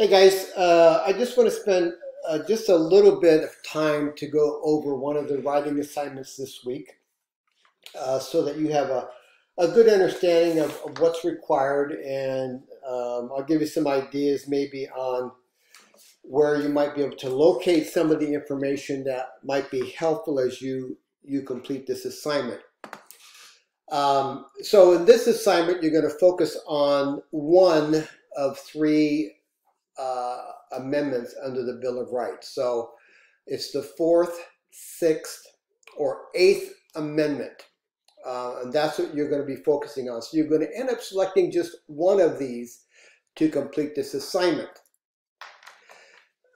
Hey guys, uh, I just want to spend uh, just a little bit of time to go over one of the writing assignments this week uh, so that you have a, a good understanding of, of what's required and um, I'll give you some ideas maybe on where you might be able to locate some of the information that might be helpful as you, you complete this assignment. Um, so in this assignment, you're going to focus on one of three uh, amendments under the Bill of Rights. So it's the fourth, sixth, or eighth amendment. Uh, and that's what you're going to be focusing on. So you're going to end up selecting just one of these to complete this assignment.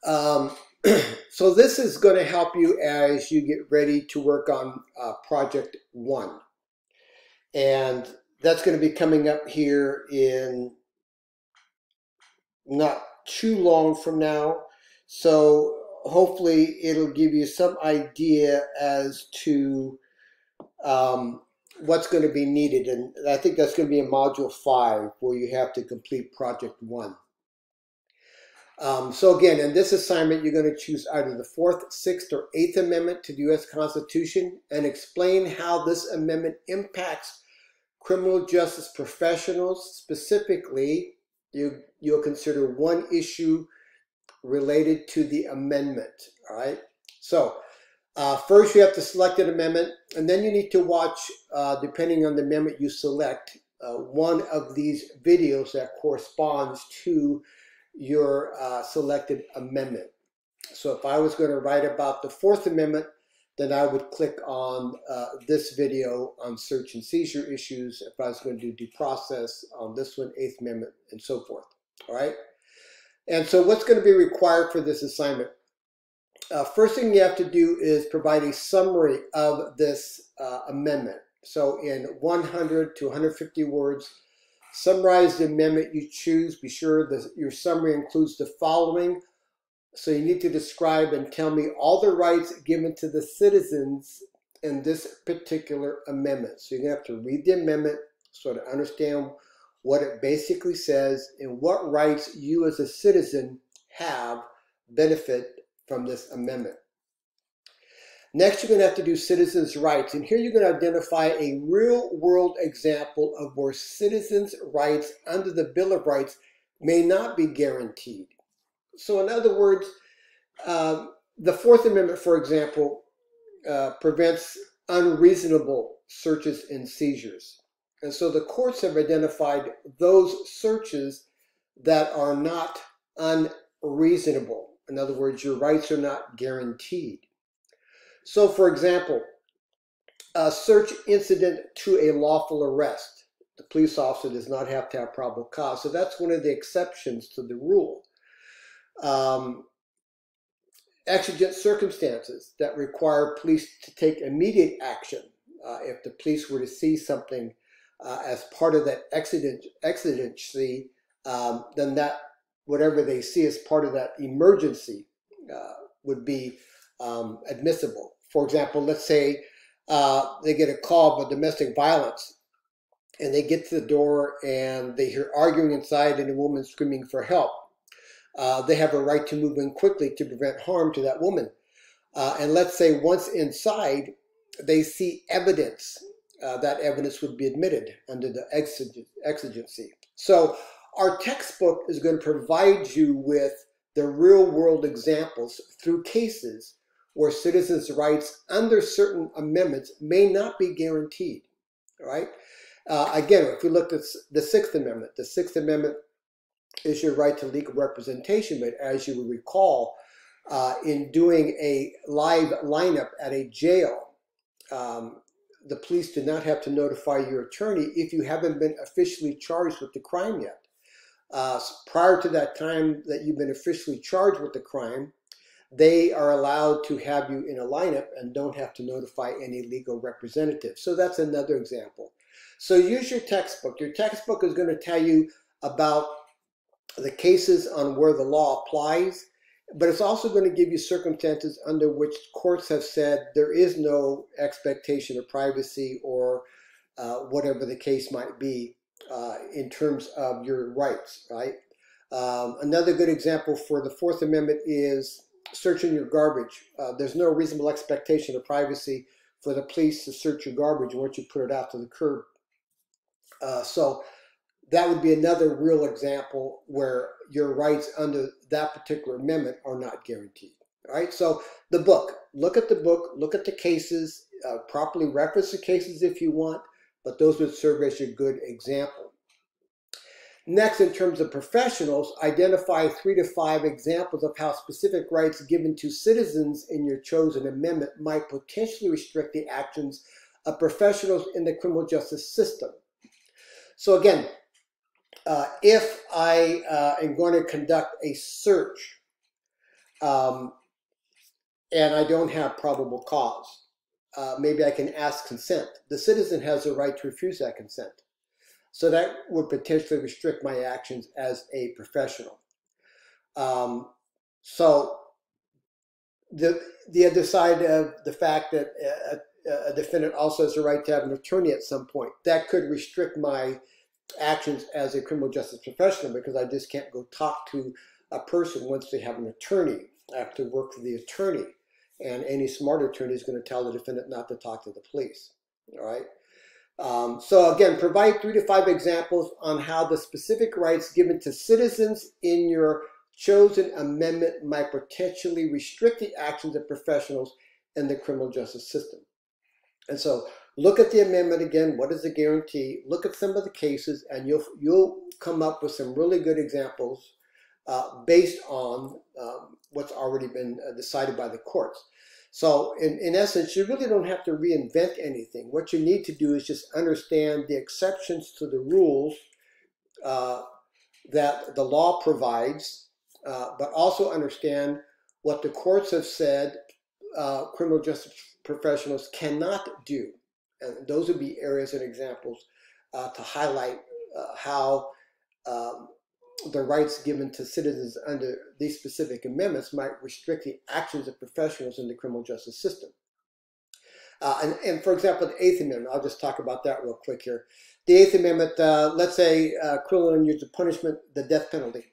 Um, so this is going to help you as you get ready to work on uh, project one. And that's going to be coming up here in not too long from now. So hopefully it'll give you some idea as to um, what's going to be needed. And I think that's going to be in module five where you have to complete project one. Um, so again, in this assignment, you're going to choose either the fourth, sixth, or eighth amendment to the U.S. Constitution and explain how this amendment impacts criminal justice professionals, specifically you, you'll consider one issue related to the amendment, all right? So uh, first you have to select an amendment, and then you need to watch, uh, depending on the amendment you select, uh, one of these videos that corresponds to your uh, selected amendment. So if I was going to write about the Fourth Amendment, then I would click on uh, this video on search and seizure issues. If I was going to do due process on this one, Eighth Amendment, and so forth. All right. And so what's going to be required for this assignment? Uh, first thing you have to do is provide a summary of this uh, amendment. So in 100 to 150 words, summarize the amendment you choose. Be sure that your summary includes the following so you need to describe and tell me all the rights given to the citizens in this particular amendment. So you're going to have to read the amendment so to understand what it basically says and what rights you as a citizen have benefit from this amendment. Next, you're going to have to do citizens' rights. And here you're going to identify a real world example of where citizens' rights under the Bill of Rights may not be guaranteed. So, in other words, uh, the Fourth Amendment, for example, uh, prevents unreasonable searches and seizures. And so the courts have identified those searches that are not unreasonable. In other words, your rights are not guaranteed. So, for example, a search incident to a lawful arrest. The police officer does not have to have probable cause. So that's one of the exceptions to the rule um, exigent circumstances that require police to take immediate action. Uh, if the police were to see something uh, as part of that exigent, exigency, um, then that whatever they see as part of that emergency uh, would be um, admissible. For example, let's say uh, they get a call about domestic violence and they get to the door and they hear arguing inside and a woman screaming for help uh, they have a right to move in quickly to prevent harm to that woman. Uh, and let's say once inside, they see evidence, uh, that evidence would be admitted under the exigency. So our textbook is going to provide you with the real world examples through cases where citizens' rights under certain amendments may not be guaranteed. Right. Uh, again, if we look at the Sixth Amendment, the Sixth Amendment is your right to legal representation. But as you will recall, uh, in doing a live lineup at a jail, um, the police do not have to notify your attorney if you haven't been officially charged with the crime yet. Uh, prior to that time that you've been officially charged with the crime, they are allowed to have you in a lineup and don't have to notify any legal representative. So that's another example. So use your textbook. Your textbook is going to tell you about the cases on where the law applies, but it's also going to give you circumstances under which courts have said there is no expectation of privacy or uh, whatever the case might be uh, in terms of your rights, right? Um, another good example for the Fourth Amendment is searching your garbage. Uh, there's no reasonable expectation of privacy for the police to search your garbage once you put it out to the curb. Uh, so that would be another real example where your rights under that particular amendment are not guaranteed. All right, so the book, look at the book, look at the cases, uh, properly reference the cases if you want, but those would serve as your good example. Next, in terms of professionals, identify three to five examples of how specific rights given to citizens in your chosen amendment might potentially restrict the actions of professionals in the criminal justice system. So again, uh, if I uh, am going to conduct a search um, and I don't have probable cause, uh, maybe I can ask consent. The citizen has the right to refuse that consent. So that would potentially restrict my actions as a professional. Um, so the the other side of the fact that a, a, defendant also has the right to have an attorney at some point that could restrict my actions as a criminal justice professional because I just can't go talk to a person once they have an attorney. I have to work for the attorney, and any smart attorney is going to tell the defendant not to talk to the police. All right. Um, so again, provide three to five examples on how the specific rights given to citizens in your chosen amendment might potentially restrict the actions of professionals in the criminal justice system. And so look at the amendment again. What is the guarantee? Look at some of the cases and you'll, you'll come up with some really good examples uh, based on um, what's already been uh, decided by the courts. So in, in essence, you really don't have to reinvent anything. What you need to do is just understand the exceptions to the rules uh, that the law provides, uh, but also understand what the courts have said uh, criminal justice professionals cannot do. And those would be areas and examples uh, to highlight uh, how um, the rights given to citizens under these specific amendments might restrict the actions of professionals in the criminal justice system. Uh, and, and, for example, the Eighth Amendment, I'll just talk about that real quick here. The Eighth Amendment, uh, let's say uh, criminal and use of punishment, the death penalty.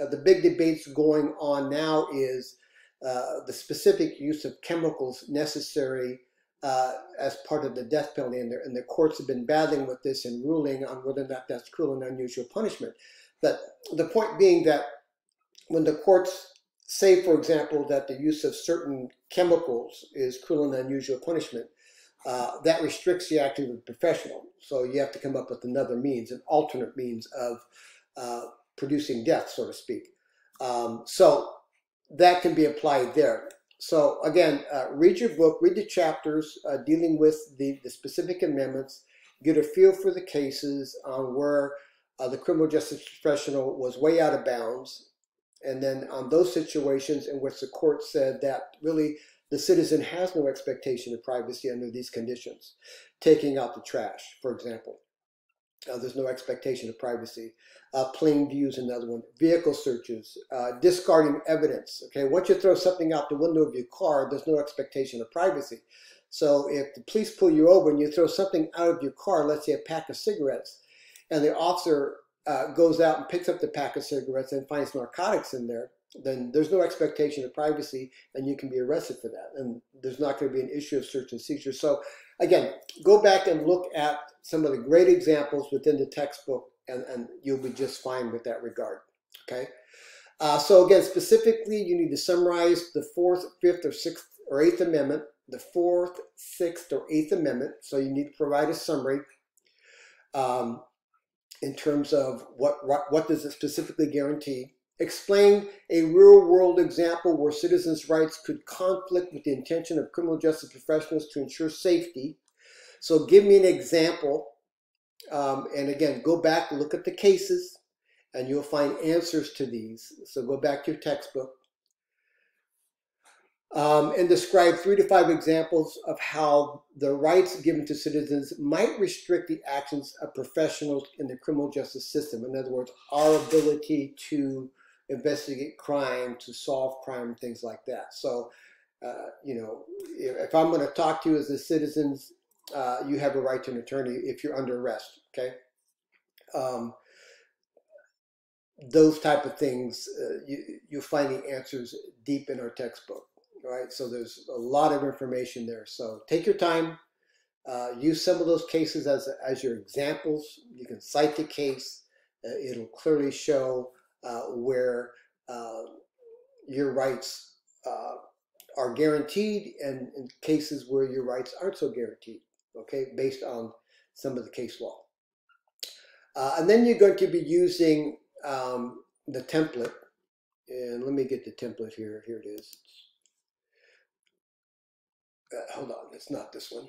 Uh, the big debates going on now is uh, the specific use of chemicals necessary uh, as part of the death penalty, and, and the courts have been battling with this and ruling on whether or not that's cruel and unusual punishment. But the point being that when the courts say, for example, that the use of certain chemicals is cruel and unusual punishment, uh, that restricts the action of the professional. So you have to come up with another means, an alternate means of uh, producing death, so to speak. Um, so that can be applied there. So again, uh, read your book, read the chapters uh, dealing with the, the specific amendments, get a feel for the cases on where uh, the criminal justice professional was way out of bounds. And then on those situations in which the court said that really the citizen has no expectation of privacy under these conditions, taking out the trash, for example. Uh, there's no expectation of privacy. Uh, plain views, another one. Vehicle searches, uh, discarding evidence. Okay, once you throw something out the window of your car, there's no expectation of privacy. So if the police pull you over and you throw something out of your car, let's say a pack of cigarettes, and the officer uh, goes out and picks up the pack of cigarettes and finds narcotics in there, then there's no expectation of privacy and you can be arrested for that. And there's not going to be an issue of search and seizure. So again, go back and look at some of the great examples within the textbook and, and you'll be just fine with that regard. Okay. Uh, so again, specifically, you need to summarize the fourth, fifth, or sixth or eighth amendment, the fourth, sixth, or eighth amendment. So you need to provide a summary. Um, in terms of what, what does it specifically guarantee. Explain a real world example where citizens' rights could conflict with the intention of criminal justice professionals to ensure safety. So give me an example. Um, and again, go back, look at the cases, and you'll find answers to these. So go back to your textbook um, and describe three to five examples of how the rights given to citizens might restrict the actions of professionals in the criminal justice system. In other words, our ability to investigate crime, to solve crime, things like that. So, uh, you know, if, I'm going to talk to you as a citizen, uh, you have a right to an attorney if you're under arrest, okay? Um, those type of things, uh, you, you'll find the answers deep in our textbook, right? So there's a lot of information there. So take your time, uh, use some of those cases as, as your examples. You can cite the case. Uh, it'll clearly show uh, where uh, your rights uh, are guaranteed and in cases where your rights aren't so guaranteed, okay, based on some of the case law. Uh, and then you're going to be using um, the template. And let me get the template here. Here it is. Uh, hold on, it's not this one.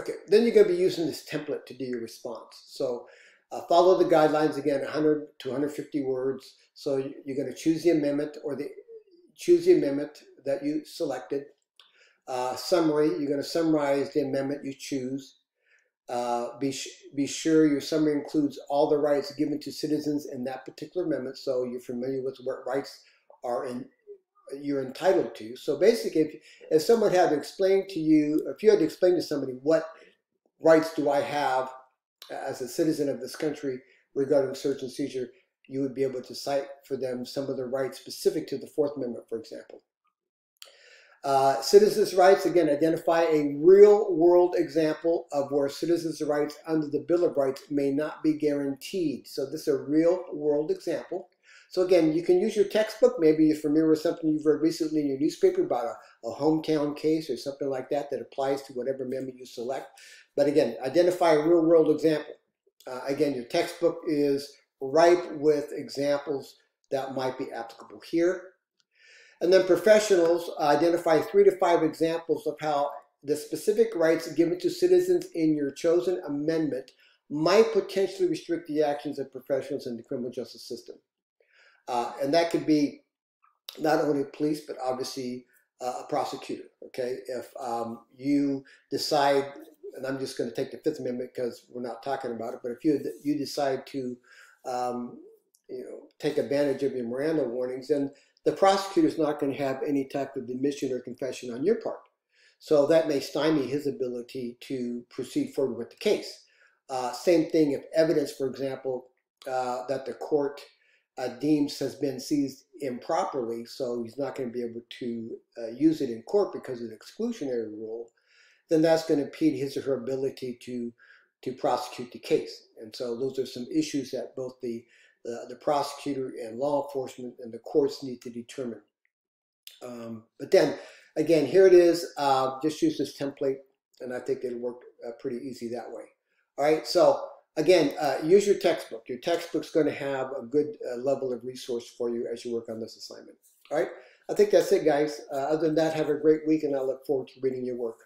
Okay, then you're going to be using this template to do your response. So uh, follow the guidelines again, 100 to 150 words. So you're going to choose the amendment or the choose the amendment that you selected. Uh, summary, you're going to summarize the amendment you choose. Uh, be, be sure your summary includes all the rights given to citizens in that particular amendment, so you're familiar with what rights are in, you're entitled to. So basically, if, if someone had to explain to you, if you had to explain to somebody what rights do I have as a citizen of this country regarding search and seizure, you would be able to cite for them some of the rights specific to the Fourth Amendment, for example. Uh, citizens' rights, again, identify a real world example of where citizens' rights under the Bill of Rights may not be guaranteed. So this is a real world example. So again, you can use your textbook. Maybe you're familiar with something you've read recently in your newspaper about a, a hometown case or something like that that applies to whatever amendment you select. But again, identify a real world example. Uh, again, your textbook is ripe with examples that might be applicable here. And then professionals identify three to five examples of how the specific rights given to citizens in your chosen amendment might potentially restrict the actions of professionals in the criminal justice system. Uh, and that could be not only police, but obviously uh, a prosecutor. Okay, if um, you decide, and I'm just going to take the Fifth Amendment because we're not talking about it, but if you you decide to, um, you know, take advantage of your Miranda warnings, then the prosecutor is not going to have any type of admission or confession on your part. So that may stymie his ability to proceed forward with the case. Uh, same thing if evidence, for example, uh, that the court uh, deems has been seized improperly, so he's not going to be able to uh, use it in court because of the exclusionary rule, then that's going to impede his or her ability to to prosecute the case. And so those are some issues that both the the, the prosecutor and law enforcement and the courts need to determine. Um, but then, again, here it is. Uh, just use this template, and I think it'll work uh, pretty easy that way. All right, so again, uh, use your textbook. Your textbook's going to have a good uh, level of resource for you as you work on this assignment. All right, I think that's it, guys. Uh, other than that, have a great week, and I look forward to reading your work.